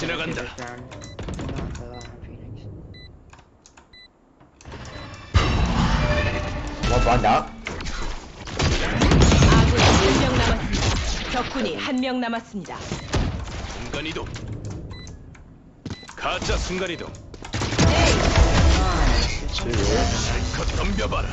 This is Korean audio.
지나간다. Blind out. 아군이 1명 남았습니다. 적군이 한 명 남았습니다. 순간 이동. 가짜 순간 이동. 에이, 실컷 덤벼봐라.